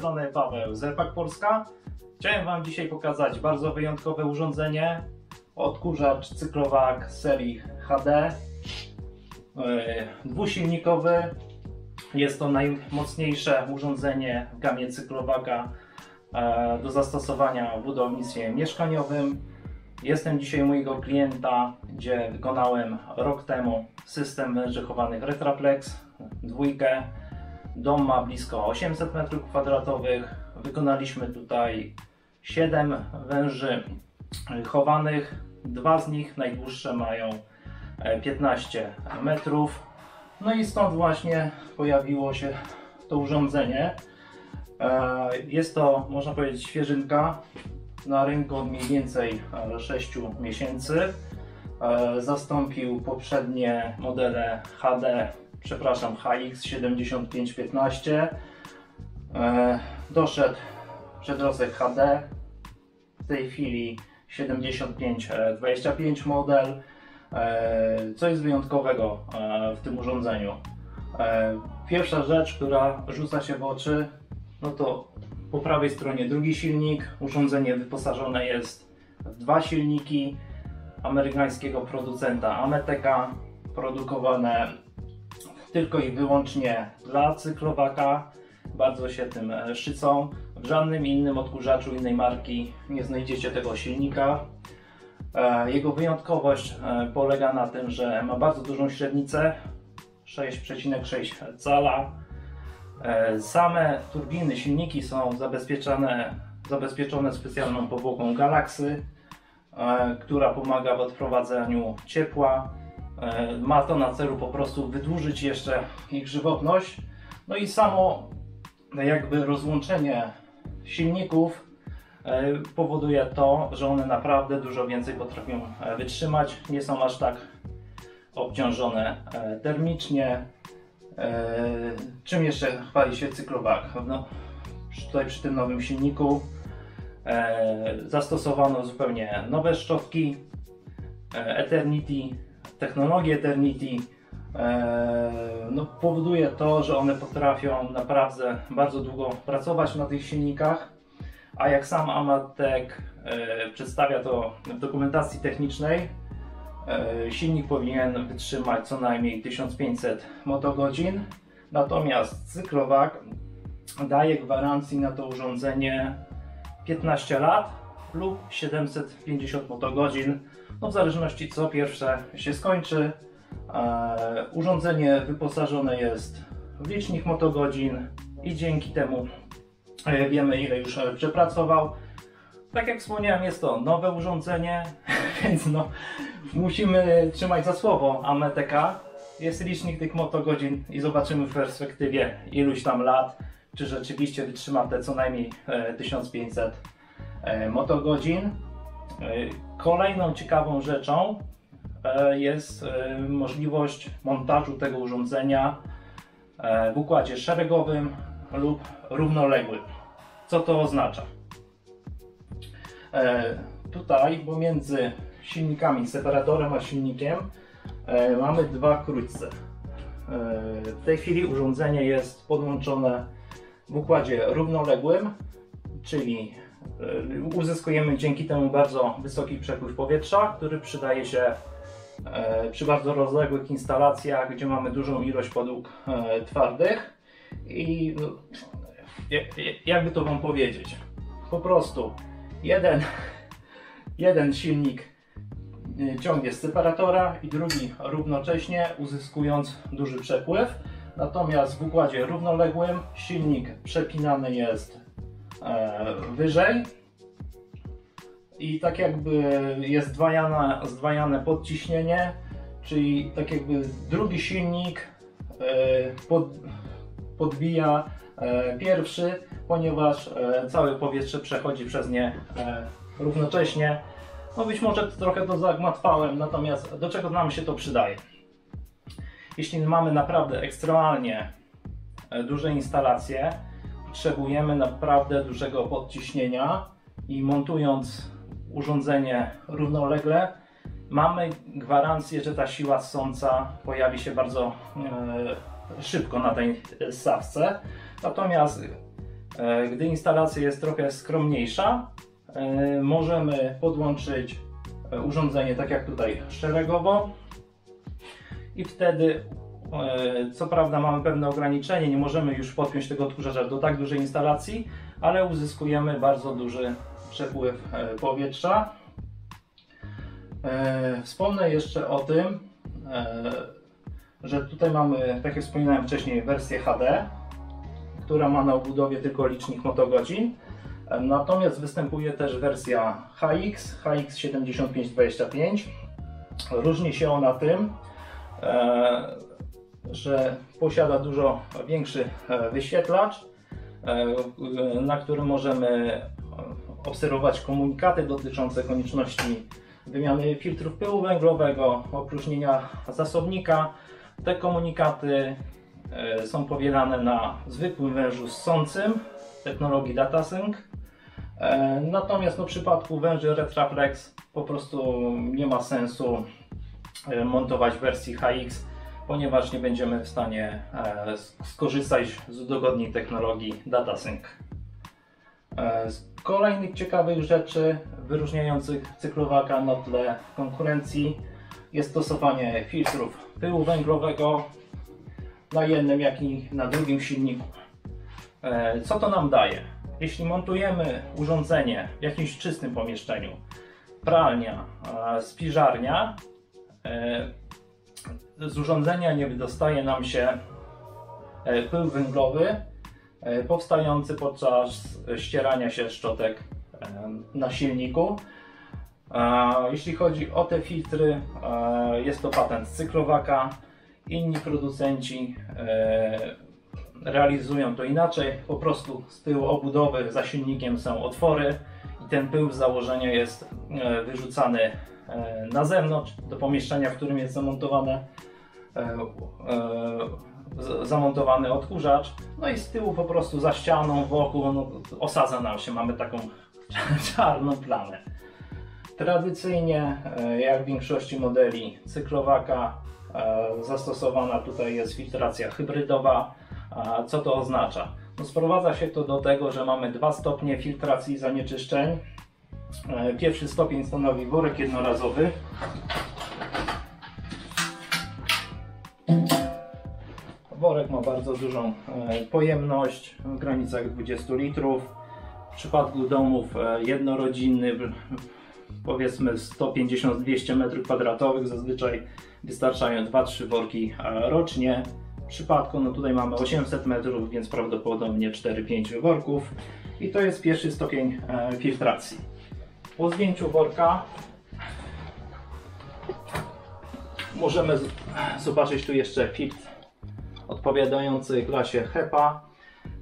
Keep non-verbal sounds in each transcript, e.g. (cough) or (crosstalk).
strony Paweł z Repak Polska. Chciałem Wam dzisiaj pokazać bardzo wyjątkowe urządzenie. Odkurzacz cyklowak serii HD. Yy, Dwusilnikowy. Jest to najmocniejsze urządzenie w gamie cyklowaka e, do zastosowania w budownictwie mieszkaniowym. Jestem dzisiaj mojego klienta, gdzie wykonałem rok temu system węży chowanych Retraplex, dwójkę. Dom ma blisko 800 m2. Wykonaliśmy tutaj 7 węży chowanych. Dwa z nich najdłuższe mają 15 metrów. No i stąd właśnie pojawiło się to urządzenie. Jest to, można powiedzieć, świeżynka na rynku od mniej więcej 6 miesięcy. Zastąpił poprzednie modele HD, przepraszam, HX7515. Doszedł przedrostek HD, w tej chwili 7525 model. Co jest wyjątkowego w tym urządzeniu? Pierwsza rzecz, która rzuca się w oczy, no to po prawej stronie drugi silnik. Urządzenie wyposażone jest w dwa silniki amerykańskiego producenta Ameteka, produkowane tylko i wyłącznie dla cyklowaka. Bardzo się tym szycą. W żadnym innym odkurzaczu innej marki nie znajdziecie tego silnika. Jego wyjątkowość polega na tym, że ma bardzo dużą średnicę 6,6 cala Same turbiny, silniki są zabezpieczone, zabezpieczone specjalną powłoką Galaxy, która pomaga w odprowadzaniu ciepła. Ma to na celu po prostu wydłużyć jeszcze ich żywotność. No i samo jakby rozłączenie silników powoduje to, że one naprawdę dużo więcej potrafią wytrzymać. Nie są aż tak obciążone termicznie. Czym jeszcze chwali się cyklowak? No, tutaj przy tym nowym silniku zastosowano zupełnie nowe szczotki Eternity, technologię Eternity. No, powoduje to, że one potrafią naprawdę bardzo długo pracować na tych silnikach. A jak sam Amatek przedstawia to w dokumentacji technicznej, silnik powinien wytrzymać co najmniej 1500 motogodzin. Natomiast cyklowak daje gwarancji na to urządzenie 15 lat lub 750 motogodzin, no w zależności co pierwsze się skończy. E, urządzenie wyposażone jest w licznik motogodzin i dzięki temu e, wiemy ile już przepracował. Tak jak wspomniałem, jest to nowe urządzenie, (laughs) więc no, musimy trzymać za słowo Ameteka. Jest licznik tych motogodzin i zobaczymy w perspektywie iluś tam lat, czy rzeczywiście wytrzyma te co najmniej 1500 motogodzin. Kolejną ciekawą rzeczą jest możliwość montażu tego urządzenia w układzie szeregowym lub równoległym. Co to oznacza? Tutaj pomiędzy silnikami, separatorem a silnikiem mamy dwa krótce. W tej chwili urządzenie jest podłączone w układzie równoległym, czyli uzyskujemy dzięki temu bardzo wysoki przepływ powietrza, który przydaje się przy bardzo rozległych instalacjach, gdzie mamy dużą ilość podłóg twardych i no, jakby to Wam powiedzieć, po prostu jeden, (laughs) jeden silnik ciągnie z separatora i drugi równocześnie uzyskując duży przepływ. Natomiast w układzie równoległym silnik przepinany jest e, wyżej i tak jakby jest zdwajane, zdwajane podciśnienie, czyli tak jakby drugi silnik e, pod, podbija e, pierwszy, ponieważ całe powietrze przechodzi przez nie równocześnie no być może trochę to zagmatwałem, natomiast do czego nam się to przydaje? Jeśli mamy naprawdę ekstremalnie e, duże instalacje, potrzebujemy naprawdę dużego podciśnienia i montując urządzenie równolegle, mamy gwarancję, że ta siła ssąca pojawi się bardzo e, szybko na tej stawce. Natomiast E, gdy instalacja jest trochę skromniejsza, e, możemy podłączyć e, urządzenie tak jak tutaj szeregowo i wtedy co prawda mamy pewne ograniczenie, nie możemy już podpiąć tego odkurzacza do tak dużej instalacji, ale uzyskujemy bardzo duży przepływ powietrza. Wspomnę jeszcze o tym, że tutaj mamy, tak jak wspominałem wcześniej, wersję HD, która ma na obudowie tylko licznik motogodzin. Natomiast występuje też wersja HX, HX7525. Różni się ona tym, e, że posiada dużo większy e, wyświetlacz, e, na którym możemy obserwować komunikaty dotyczące konieczności wymiany filtrów pyłu węglowego, opróżnienia zasobnika. Te komunikaty E, są powielane na zwykłym wężu ssącym technologii DataSync. Natomiast w przypadku węży Retraflex po prostu nie ma sensu montować wersji HX, ponieważ nie będziemy w stanie skorzystać z udogodnień technologii DataSync. Z kolejnych ciekawych rzeczy wyróżniających cyklowaka na tle konkurencji jest stosowanie filtrów pyłu węglowego na jednym, jak i na drugim silniku. E, co to nam daje? Jeśli montujemy urządzenie w jakimś czystym pomieszczeniu, pralnia, spiżarnia, e, z urządzenia nie wydostaje nam się e, pył węglowy powstający podczas ścierania się szczotek na silniku. Jeśli chodzi o te filtry, jest to patent cyklowaka. Inni producenci e, realizują to inaczej. Po prostu z tyłu obudowy za silnikiem są otwory ten pył z założenia jest e, wyrzucany e, na zewnątrz do pomieszczenia, w którym jest zamontowane zamontowany odkurzacz. No i z tyłu po prostu za ścianą, wokół no, osadza nam się, mamy taką (laughs) czarną plamę. Tradycyjnie, jak w większości modeli cyklowaka, E, zastosowana tutaj jest filtracja hybrydowa. Co to oznacza? Sprowadza się to do tego, że mamy dwa stopnie filtracji zanieczyszczeń. E, pierwszy stopień stanowi worek jednorazowy. Worek ma bardzo dużą e, pojemność w granicach 20 litrów. W przypadku domów jednorodzinnych powiedzmy 150-200 m2 zazwyczaj wystarczają 2-3 worki rocznie. Przypadku, no tutaj mamy 800 metrów, więc prawdopodobnie 4-5 worków i to jest pierwszy stopień e, filtracji. Po zdjęciu worka możemy zobaczyć tu jeszcze filtr odpowiadający klasie HEPA.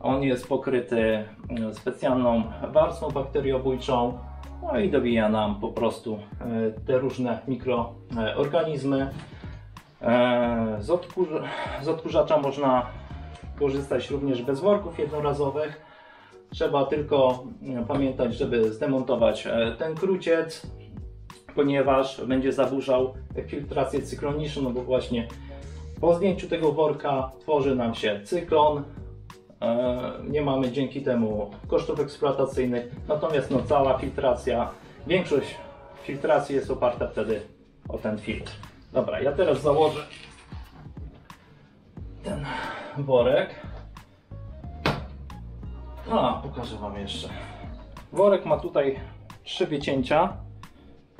On jest pokryty mm, specjalną warstwą bakteriobójczą, no i dobija nam po prostu e, te różne mikroorganizmy. E, z, z odkurzacza można korzystać również bez worków jednorazowych. Trzeba tylko e, pamiętać, żeby zdemontować ten kruciec, ponieważ będzie zaburzał filtrację cykloniczną, no bo właśnie po zdjęciu tego worka tworzy nam się cyklon, E, nie mamy dzięki temu kosztów eksploatacyjnych, natomiast no, cała filtracja, większość filtracji jest oparta wtedy o ten filtr. Dobra, ja teraz założę ten worek. A, pokażę Wam jeszcze. Worek ma tutaj trzy wycięcia.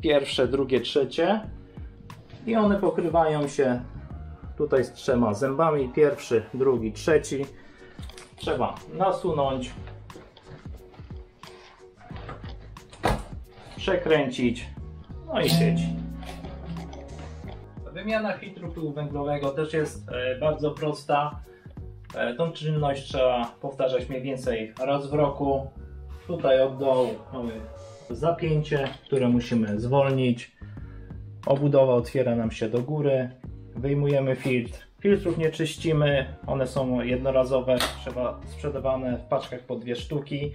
Pierwsze, drugie, trzecie. I one pokrywają się tutaj z trzema zębami. Pierwszy, drugi, trzeci trzeba nasunąć, przekręcić, no i sieć. Wymiana filtru pyłu węglowego też jest e, bardzo prosta. E, tą czynność trzeba powtarzać mniej więcej raz w roku. Tutaj od dołu mamy zapięcie, które musimy zwolnić. Obudowa otwiera nam się do góry. Wyjmujemy filtr Filtrów nie czyścimy, one są jednorazowe, trzeba sprzedawane w paczkach po dwie sztuki.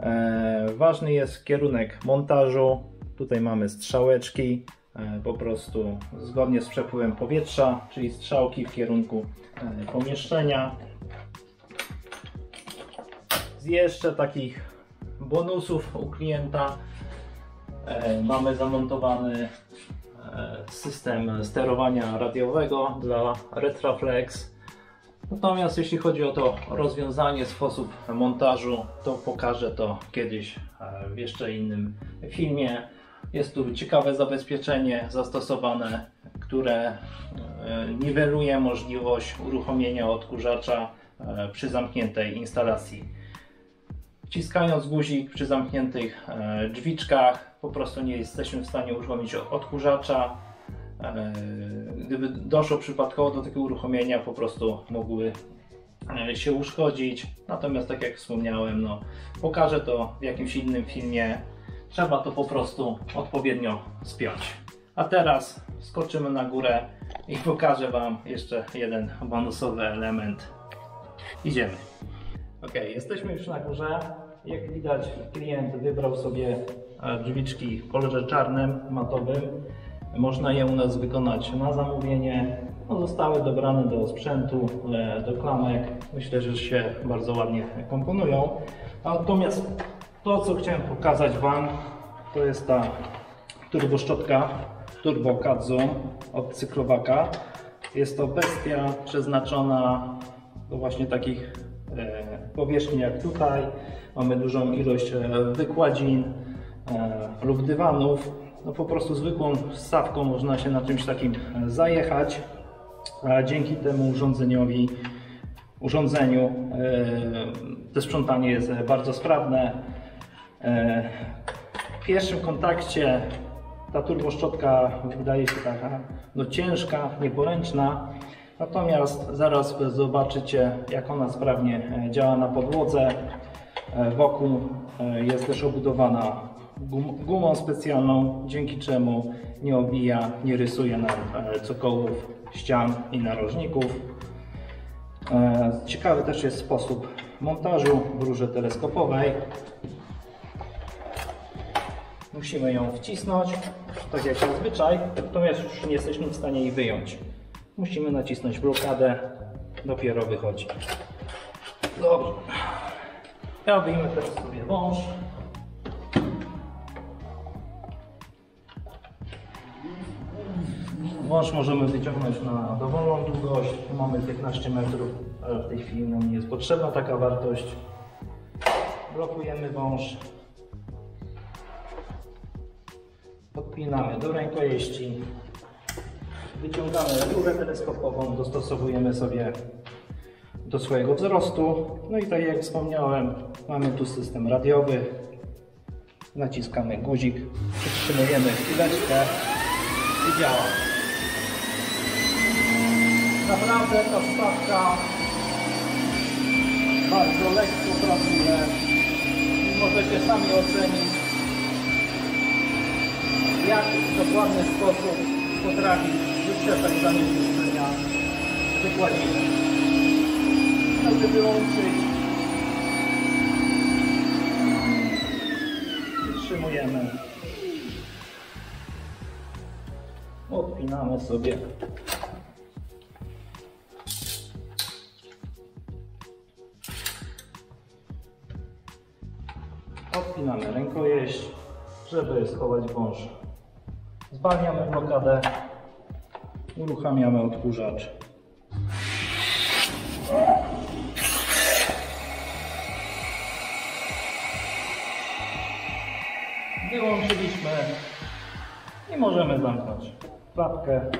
E, ważny jest kierunek montażu. Tutaj mamy strzałeczki, po prostu zgodnie z przepływem powietrza, czyli strzałki w kierunku e, pomieszczenia. Z jeszcze takich bonusów u klienta e, mamy zamontowany e, system sterowania radiowego dla Retroflex. Natomiast jeśli chodzi o to rozwiązanie, sposób montażu, to pokażę to kiedyś e, w jeszcze innym filmie. Jest tu ciekawe zabezpieczenie zastosowane, które e, niweluje możliwość uruchomienia odkurzacza e, przy zamkniętej instalacji. Wciskając guzik przy zamkniętych e, drzwiczkach, po prostu nie jesteśmy w stanie uruchomić odkurzacza. Gdyby doszło przypadkowo do takiego uruchomienia, po prostu mogły się uszkodzić. Natomiast, tak jak wspomniałem, no, pokażę to w jakimś innym filmie. Trzeba to po prostu odpowiednio spiąć. A teraz skoczymy na górę i pokażę Wam jeszcze jeden bonusowy element. Idziemy. Ok, jesteśmy już na górze. Jak widać, klient wybrał sobie e, drzwiczki w kolorze czarnym, matowym. Można je u nas wykonać na zamówienie. No, zostały dobrane do sprzętu, e, do klamek. Myślę, że się bardzo ładnie komponują. Natomiast to, co chciałem pokazać Wam, to jest ta turboszczotka Turbo Zoom od Cyklowaka. Jest to bestia przeznaczona do właśnie takich e, powierzchni jak tutaj. Mamy dużą ilość e, wykładzin e, lub dywanów. No po prostu zwykłą stawką można się na czymś takim zajechać, a dzięki temu urządzeniowi, urządzeniu to sprzątanie jest bardzo sprawne. E, W pierwszym kontakcie ta turboszczotka wydaje się taka no, ciężka, nieporęczna, natomiast zaraz zobaczycie jak ona sprawnie e, działa na podłodze. E, Wokół jest też obudowana gum, gumą specjalną, dzięki czemu nie obija, nie rysuje nam cokołów, ścian i narożników. Ciekawy też jest sposób montażu w rurze teleskopowej. Musimy ją wcisnąć, tak jak zazwyczaj, natomiast już nie jesteśmy w stanie jej wyjąć. Musimy nacisnąć blokadę, dopiero wychodzi. Dobrze. Wyjmę teraz sobie wąż. Wąż możemy wyciągnąć na dowolną długość. Tu mamy 15 metrów, ale w tej chwili nam nie jest potrzebna taka wartość. Blokujemy wąż. Podpinamy do rękojeści. Wyciągamy rurę teleskopową, dostosowujemy sobie do swojego wzrostu. No i tak jak wspomniałem, mamy tu system radiowy. Naciskamy guzik, przytrzymujemy chwileczkę i działa. Naprawdę ta stawka bardzo lekko pracuje. Możecie sami ocenić, w jak dokładny sposób potrafi wyczerpać zanieczyszczenia wykładziny. Żeby wyłączyć, przytrzymujemy, odpinamy sobie Odpinamy rękojeść, żeby schować wąż. Zwalniamy blokadę, uruchamiamy odkurzacz. Wyłączyliśmy i możemy zamknąć klapkę.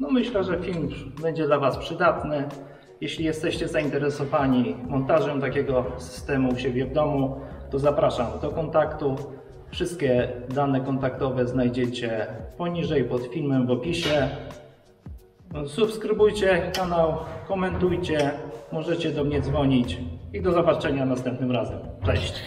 No myślę, że film będzie dla Was przydatny. Jeśli jesteście zainteresowani montażem takiego systemu u siebie w domu, to zapraszam do kontaktu. Wszystkie dane kontaktowe znajdziecie poniżej pod filmem w opisie. Subskrybujcie kanał, komentujcie, możecie do mnie dzwonić i do zobaczenia następnym razem. Cześć!